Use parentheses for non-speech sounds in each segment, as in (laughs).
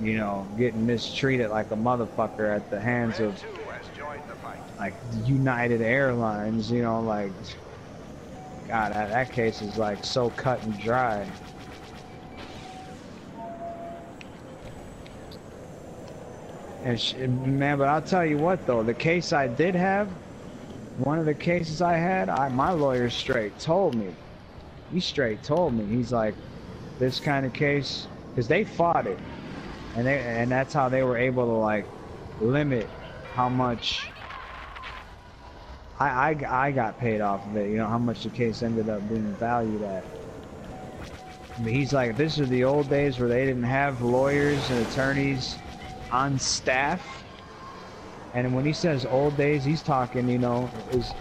you know, getting mistreated like a motherfucker at the hands of like United Airlines, you know, like God, that, that case is like so cut and dry. And sh man, but I'll tell you what though, the case I did have, one of the cases I had, I my lawyer straight told me, he straight told me, he's like, this kind of case, because they fought it, and they and that's how they were able to like limit how much I, I, I got paid off of it, you know, how much the case ended up being valued at. I mean, he's like, this is the old days where they didn't have lawyers and attorneys on staff. And when he says old days, he's talking, you know, is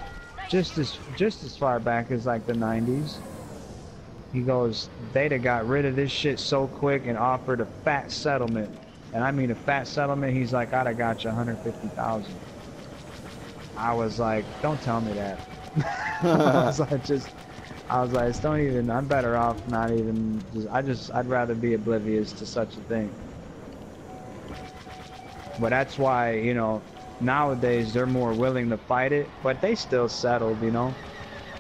just as just as far back as like the 90s. He goes, they'd have got rid of this shit so quick and offered a fat settlement. And I mean a fat settlement, he's like, I'd have got you 150,000. I was like, don't tell me that. (laughs) I was like, just, I was like, don't even, I'm better off not even, just, I just, I'd rather be oblivious to such a thing. But that's why, you know, nowadays they're more willing to fight it, but they still settled, you know.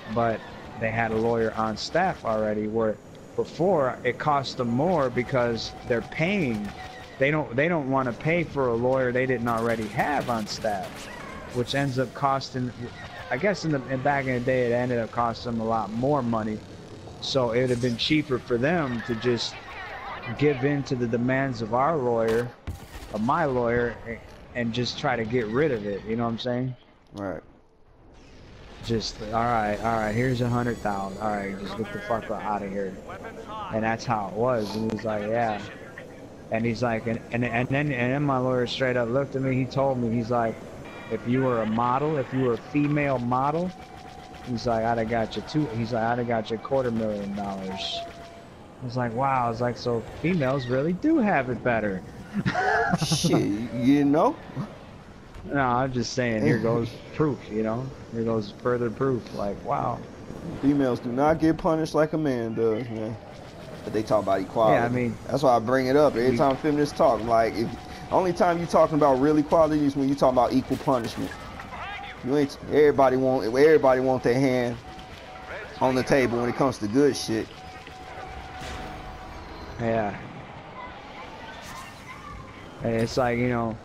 But they had a lawyer on staff already where before it cost them more because they're paying they don't they don't want to pay for a lawyer they didn't already have on staff which ends up costing, I guess in the in back in the day it ended up costing them a lot more money. So it would have been cheaper for them to just give in to the demands of our lawyer, of my lawyer, and just try to get rid of it. You know what I'm saying? Right. Just all right, all right. Here's a hundred thousand. All right, just get the fuck out of here. And that's how it was. And he's like, yeah. And he's like, and and and then and then my lawyer straight up looked at me. He told me, he's like, if you were a model, if you were a female model, he's like, I'd have got you two. He's like, I'd have got you a quarter million dollars. I was like, wow. I was like, so females really do have it better. (laughs) Shit, you know? No, I'm just saying. Here goes (laughs) proof. You know, here goes further proof. Like, wow. Females do not get punished like a man does, man. But they talk about equality. Yeah, I mean, that's why I bring it up every time feminists talk. Like, if only time you talking about real equality is when you talking about equal punishment. You ain't everybody want everybody want their hand on the table when it comes to good shit. Yeah. And it's like you know,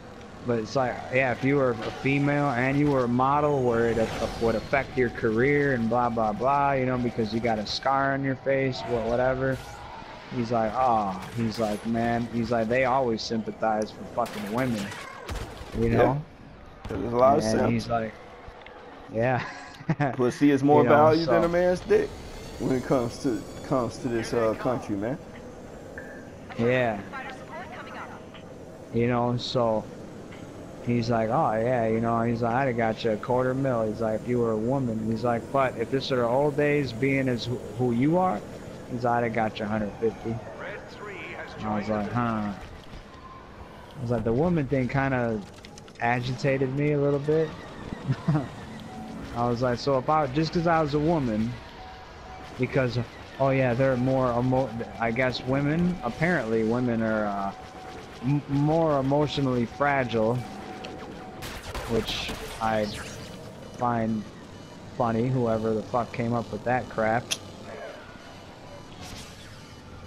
but it's like yeah, if you were a female and you were a model, where it would affect your career and blah blah blah, you know, because you got a scar on your face, whatever. He's like, oh, he's like, man, he's like, they always sympathize for fucking women, you know? Yeah. There's a lot and of sense. he's like, yeah. (laughs) Pussy is more you know, valued so, than a man's dick when it comes to comes to this uh, country, man. Yeah. You know, so he's like, oh yeah, you know, he's like, I'd have got you a quarter mil. He's like, if you were a woman. He's like, but if this are the old days, being as who you are, He's like, I'd have got you 150. I was like, huh. I was like, the woman thing kind of agitated me a little bit. (laughs) I was like, so if I, just because I was a woman, because, oh yeah, they're more, emo I guess women, apparently women are uh, more emotionally fragile, which I find funny, whoever the fuck came up with that crap.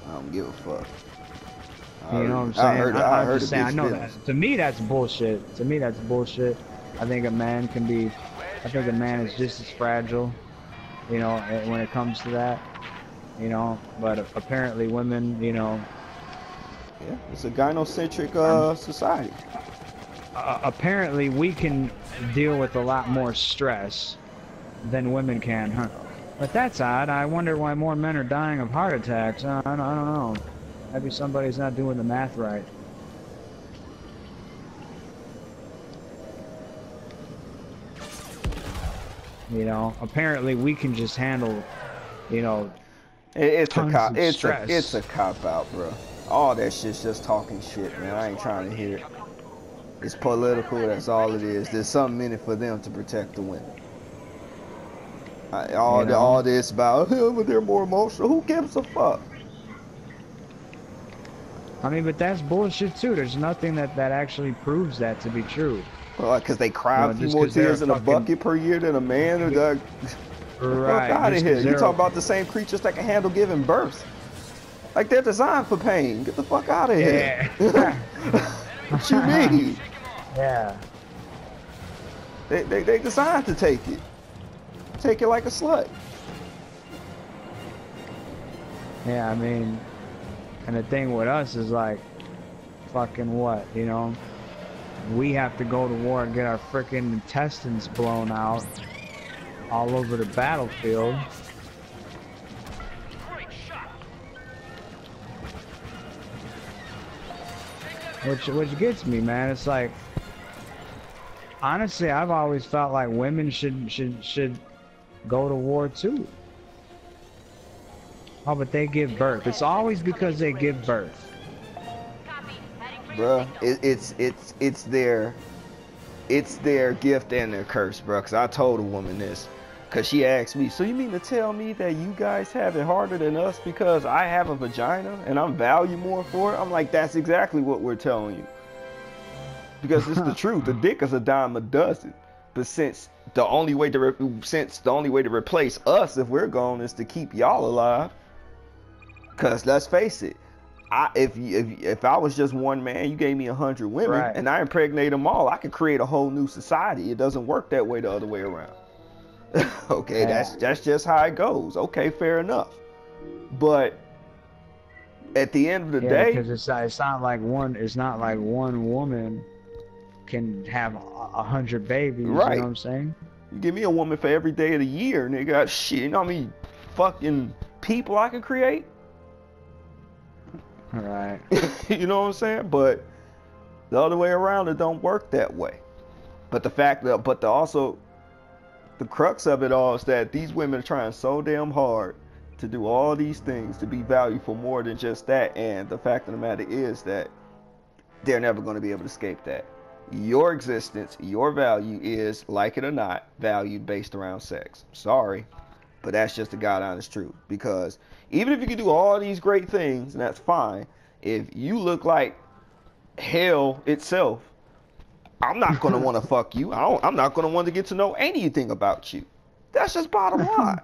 I don't give a fuck. I you know what I'm saying? I, heard, I, I, I heard just saying, I know that. To me, that's bullshit. To me, that's bullshit. I think a man can be, I think a man is just as fragile, you know, when it comes to that, you know, but apparently women, you know. Yeah, it's a gynocentric uh, society. Uh, apparently we can deal with a lot more stress than women can, huh? But that's odd. I wonder why more men are dying of heart attacks. I, I, I don't know. Maybe somebody's not doing the math right. You know, apparently we can just handle, you know, it's a cop. It's stress. a it's a cop out, bro. All that shit's just talking shit, man. I ain't trying to hear it. It's political. That's all it is. There's something in it for them to protect the women all you know? all this about him, (laughs) but they're more emotional. Who gives a fuck? I mean, but that's bullshit too. There's nothing that that actually proves that to be true. Well, because they cry You know, a few just more tears in a bucket per year than a man. Or the, (laughs) Right. fuck out of here. You talk about the same creatures that can handle giving birth. Like they're designed for pain. Get the fuck out of here. (laughs) Yeah. what you mean? (laughs) yeah. They, they, they designed to take it. Take it like a slut. Yeah, I mean, and the thing with us is like, fucking what, you know? We have to go to war and get our freaking intestines blown out all over the battlefield. Which, which gets me, man. It's like, honestly, I've always felt like women should should should go to war too. Oh, but they give birth. It's always because they give birth. Bruh, it, it's it's it's their it's their gift and their curse, bruh. Cause I told a woman this, cause she asked me, so you mean to tell me that you guys have it harder than us because I have a vagina and I'm valued more for it? I'm like, that's exactly what we're telling you. Because it's the (laughs) truth. The dick is a dime a dozen. But since the only way to re- since the only way to replace us if we're gone is to keep y'all alive. Cause let's face it, I if if if I was just one man, you gave me a hundred women, Right. and I impregnate them all, I could create a whole new society. It doesn't work that way the other way around. (laughs) okay, Yeah. that's that's just how it goes. Okay, fair enough. But at the end of the Yeah, day, because it's not, it's not like one it's not like one woman can have a, a hundred babies. You Right. know what I'm saying? you give me a woman for every day of the year, nigga. Shit, you know how many fucking people I can create? All right. (laughs) you know what I'm saying? But the other way around, it don't work that way. But the fact that, but the also, the crux of it all is that these women are trying so damn hard to do all these things to be valued for more than just that. And the fact of the matter is that they're never going to be able to escape that. Your existence, your value is, like it or not, valued based around sex. Sorry, but that's just the God honest truth. Because even if you can do all these great things, and that's fine, if you look like hell itself, I'm not gonna want to fuck you. I don't, I'm not gonna want to get to know anything about you. That's just bottom (laughs) line.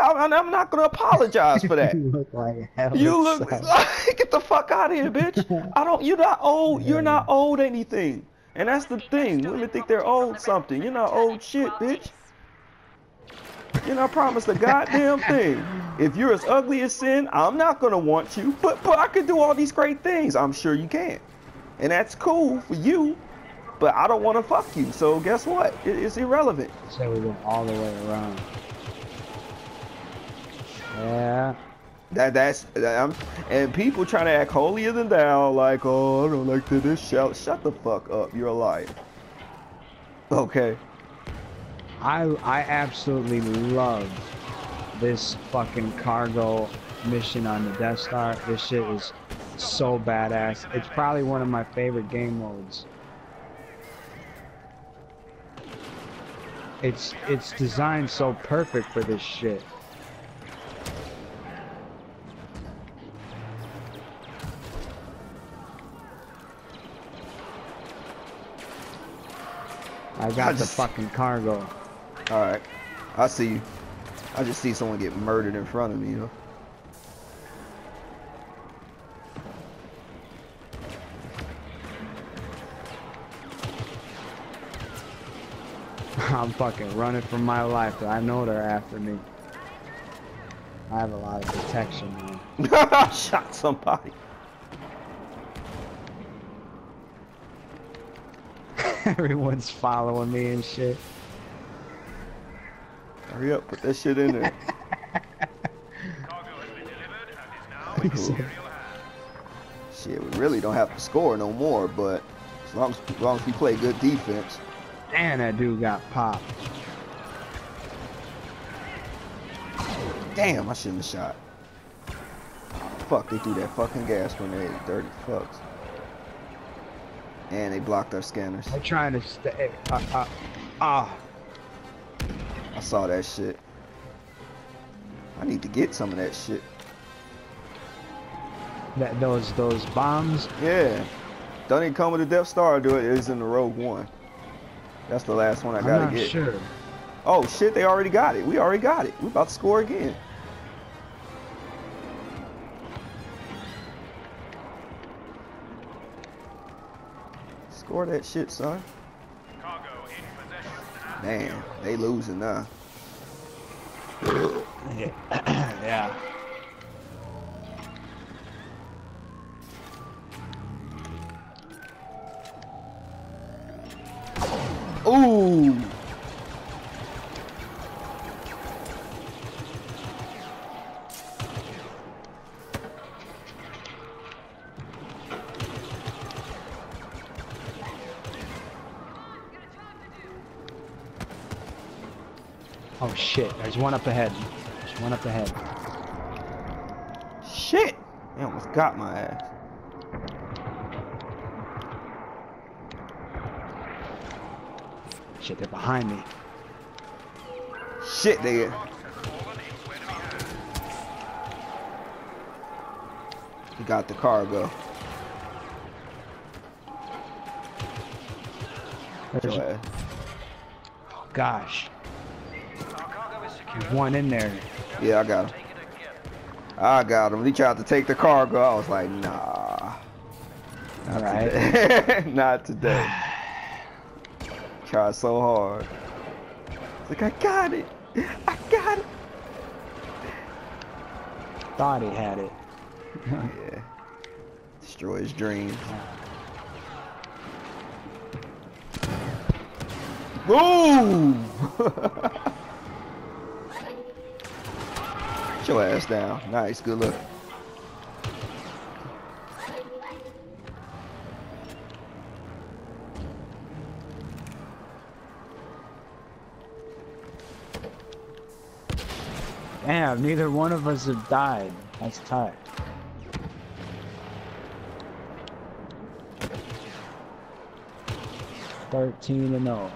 I'm I'm not gonna apologize for that. (laughs) you look like hell. You look (laughs) like get the fuck out of here, bitch. I don't. You're not old. You're not old anything. And that's the thing. Women think they're old something. You're not old shit, bitch. You're not promised a goddamn thing. If you're as ugly as sin, I'm not gonna want you. But but I can do all these great things. I'm sure you can. And that's cool for you. But I don't want to fuck you. So guess what? It, it's irrelevant. So we went all the way around. Yeah. That that's that, I'm, and people trying to act holier than thou, like, oh, I don't like to this shut shut the fuck up. You're a liar. Okay. I I absolutely love this fucking cargo mission on the Death Star. This shit is so badass. It's probably one of my favorite game modes. It's it's designed so perfect for this shit. I got the just- fucking cargo. All right. I see you. I just see someone get murdered in front of me. You know. I'm fucking running for my life. I know they're after me. I have a lot of protection, man. (laughs) Shot somebody. (laughs) Everyone's following me and shit. Hurry up, put that shit in there. Cool. (laughs) Shit, we really don't have to score no more, but as long as, as long as we play good defense. Damn, that dude got popped. Damn, I shouldn't have shot. Fuck, they threw that fucking gas grenade, dirty fucks. And they blocked our scanners. They're trying to stay. Uh, uh, ah, I saw that shit. I need to get some of that shit. That those those bombs. Yeah. Don't even come with the Death Star, do it. It's in the Rogue One. That's the last one I I'm gotta not get. sure. Oh shit, they already got it. We already got it. We about to score again. Score that shit, son. Man, they losing now. (coughs) yeah. Ooh. Oh shit! There's one up ahead. There's one up ahead. Shit. They almost got my ass. Shit, they're behind me. Shit, they. He got the cargo. There's, oh, gosh. There's one in there. Yeah, I got him. I got him. He tried to take the cargo. I was like, nah. Not Alright. today. (laughs) Not today. Tried so hard. Like, I got it. I got it. Thought he had it. (laughs) Yeah. Destroy his dreams. Boom! (laughs) Get your ass down. Nice, good look. Damn, neither one of us have died. That's tight. Thirteen and oh.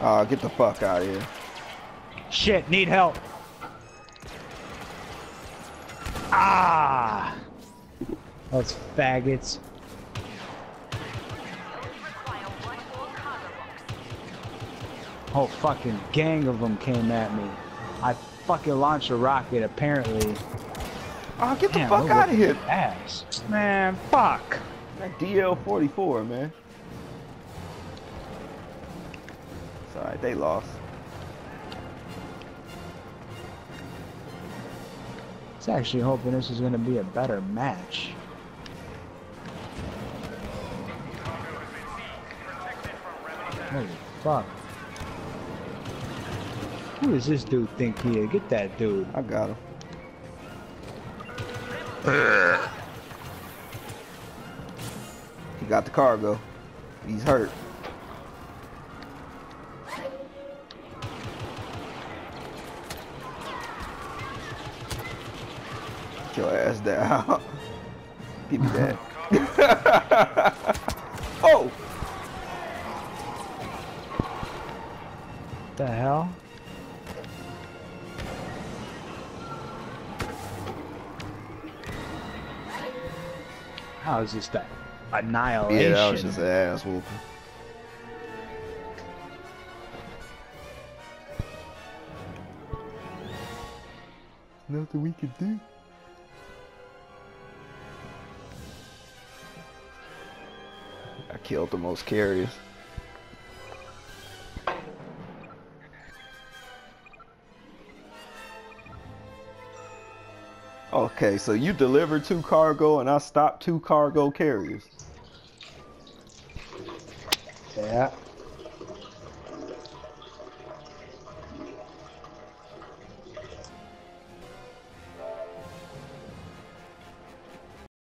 Ah, get the fuck out of here. Shit, need help. Ah! Those faggots. Whole fucking gang of them came at me. I fucking launched a rocket, apparently. Ah, get the Damn, fuck out of here. Ass. Man, fuck. That DL44, man. Alright, they lost. I was actually hoping this was gonna be a better match. Holy fuck. Who does this dude think he is? Get that dude. I got him. He got the cargo. He's hurt. Your down. Give me that. oh! The hell? How is this that annihilation? Yeah, that was just an ass whooping. Nothing we can do. I killed the most carriers. Okay, so you delivered two cargo and I stopped two cargo carriers. Yeah.